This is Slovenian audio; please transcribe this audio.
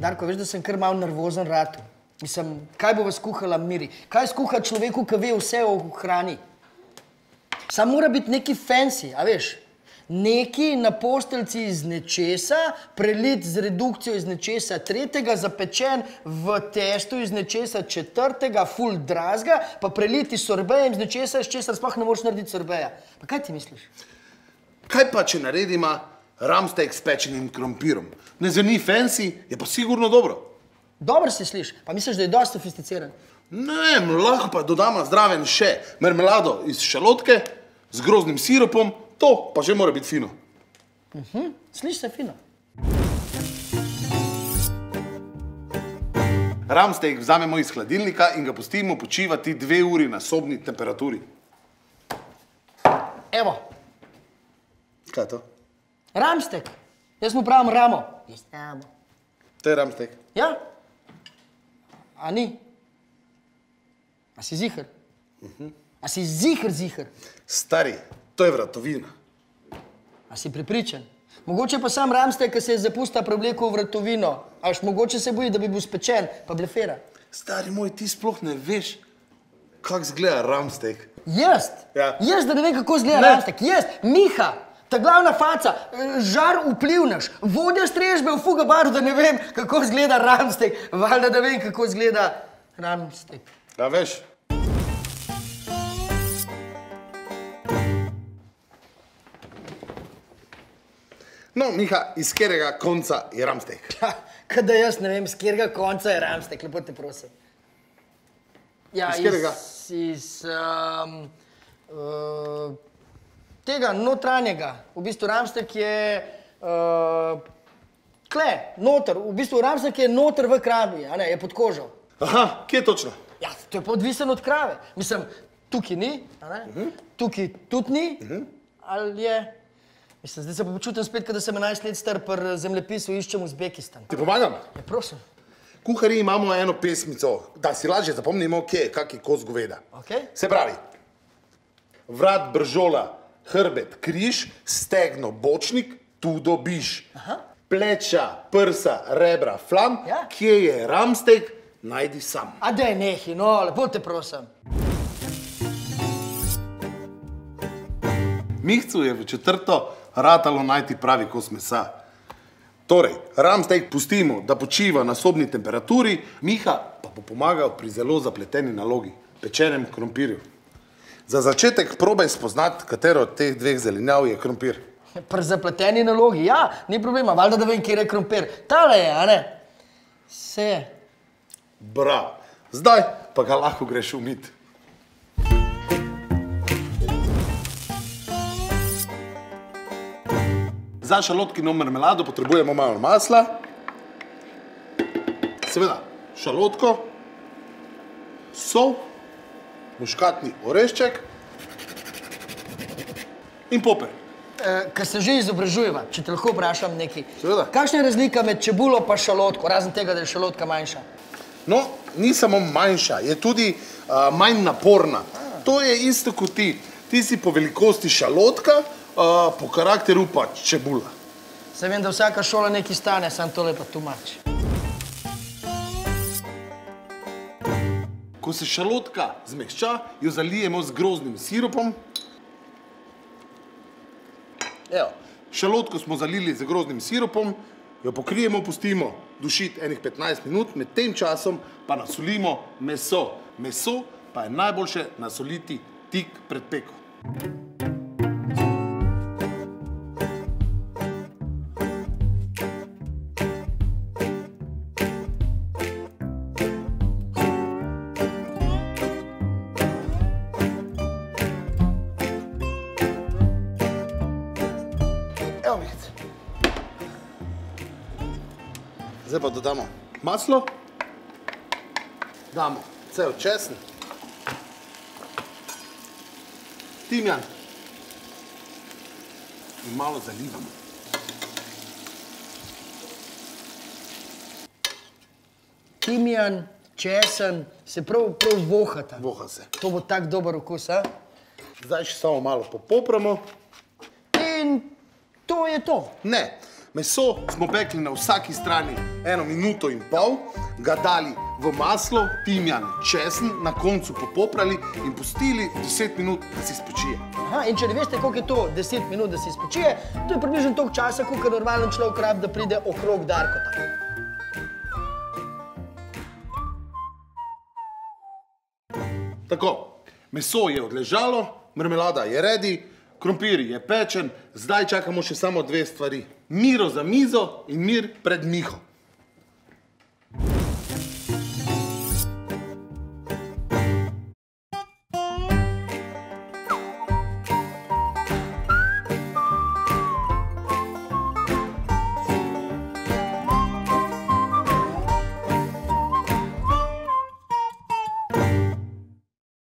Darko, veš, da sem kar mal nervozen ratu. Mislim, kaj bo vas kuhala miri? Kaj skuha človeku, ki ve vse o hrani? Sam mora biti neki fancy, a veš? Neki na posteljci iz nečesa, prelit z redukcijo iz nečesa tretjega, zapečen v testu iz nečesa četrtega, full drazga, pa preliti sorbejem iz nečesa, iz česar sploh ne moreš narediti sorbeja. Pa kaj ti misliš? Kaj pa, če naredimo ramsteak s pečenim krompirom? Ne zveni fancy, je pa sigurno dobro. Dobro se sliši, pa misliš, da je dosti sofisticiran. Ne, lahko pa dodamo zdraven še mermelado iz šalotke z groznim sirupom, to pa že mora biti fino. Sliši se fino. Ramsteak vzamemo iz hladilnika in ga pustimo počivati dve uri na sobni temperaturi. Evo, Kaj je to? Ramstek. Jaz mu pravim ramo. Jaz ramo. To je ramsteak. Ja? A ni? A si zihar? A si zihar, zihar? Stari, to je vratovina. A si pripričan? Mogoče pa sam ramstek, ki se je zapusta prevlekel v vratovino. Až mogoče se boji, da bi bil spečen, pa blefera. Stari moj, ti sploh ne veš, kako zgleda ramsteak. Jaz? Ja. Jaz, da ne vem, kako izgleda Ne. ramstek. Jaz, Miha, ta glavna faca, žar vplivnež, vodja strežbe v fuga baru, da ne vem, kako izgleda ramstek. Valjda, da vem, kako izgleda ramstek. Ja, veš? No, Miha, iz katerega konca je ramsteak? Ha, Kaj da jaz ne vem, z katerega konca je ramstek, lepo te prosim. Ja, Iz katerega? Iz, iz um, uh, tega notranjega. V bistvu ramstek je uh, kle, noter. V bistvu ramstek je noter v kravi, a ne, je pod kožo. Aha, kje točno? Ja, to je pa odvisno od krave. Mislim, tukaj ni, a ne? Mhm. tukaj tudi ni, ali je. Mislim, zdaj se pa počutim spet, kot da sem 11 let star pri zemljepisu iščem Uzbekistan. Ti pomagam? Ja, prosim. Kuhari imamo eno pesmico, da si lažje zapomnimo, kje je kaki kos goveda. Okej. Se pravi, vrat bržola, hrbet, križ, stegno, bočnik, tu dobiš. Aha. Pleča, prsa, rebra, flam, Ja. kje je ramsteak, najdi sam. A da je nehi, no, lepo te prosim. Mihcu je v četrto ratalo najti pravi kos mesa. Torej, ramsteak pustimo, da počiva na sobni temperaturi, Miha pa bo pomagal pri zelo zapleteni nalogi, pečenem krompirju. Za začetek probaj spoznati, katero od teh dveh zelenjav je krompir. Pri zapleteni nalogi, ja, ni problema, valjda da vem, kje je krompir. Tale je, a ne? Se je. Bravo. Zdaj pa ga lahko greš umiti. Za šalotkino marmelado potrebujemo malo masla, seveda šalotko, sol, muškatni orešček in poper. E, Ker se že izobražujeva, če te lahko vprašam nekaj. Seveda. Kakšna je razlika med čebulo pa šalotko, razen tega, da je šalotka manjša? No, ni samo manjša, je tudi uh, manj naporna. To je isto kot ti. Ti si po velikosti šalotka, uh, po karakteru pa čebula. Se vem, da vsaka šola nekaj stane, sam tole pa tumač. Ko se šalotka zmehča, jo zalijemo z groznim sirupom. Evo, šalotko smo zalili z groznim sirupom, jo pokrijemo, pustimo dušiti enih 15 minut, med tem časom pa nasolimo meso. Meso pa je najboljše nasoliti tik pred peko. Zdaj pa dodamo maslo, damo cel česen, timjan in malo zalivamo. Timijan, česen, se prav, prav vohata. Voha se. To bo tak dober okus, a? Zdaj še samo malo popopramo. In to je to. Ne, Meso smo pekli na vsaki strani eno minuto in pol, ga dali v maslo, timjan, česen, na koncu popoprali in pustili 10 minut, da si spočije. Aha, in če ne veste, koliko je to 10 minut, da se spočije, to je približno toliko časa, koliko normalen človek rabi, da pride okrog Darkota. Tako, meso je odležalo, marmelada je redi, krompir je pečen, zdaj čakamo še samo dve stvari. Miro za mizo in mir pred miho.